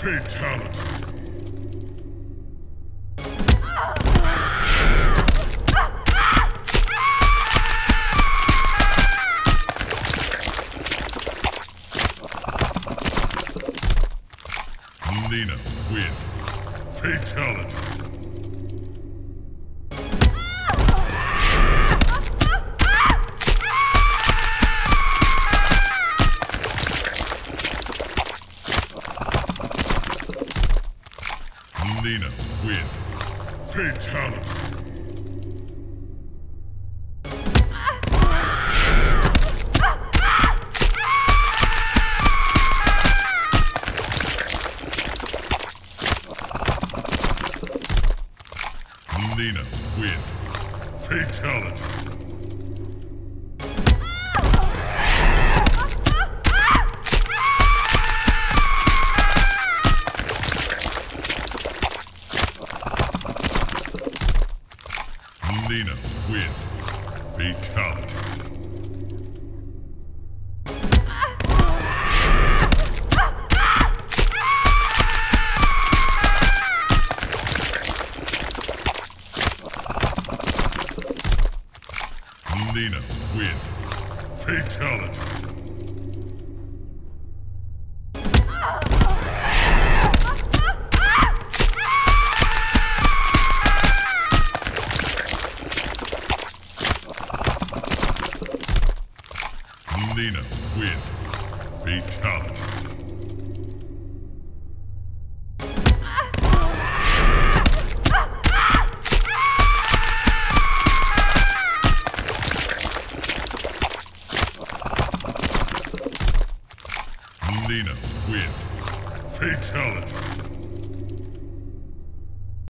Fatality. Mileena wins. Fatality. Mileena wins. Fatality. Mileena wins. Fatality. Mileena wins. Fatality. Mileena wins. Fatality. Mileena wins. Fatality. Mileena wins. Fatality.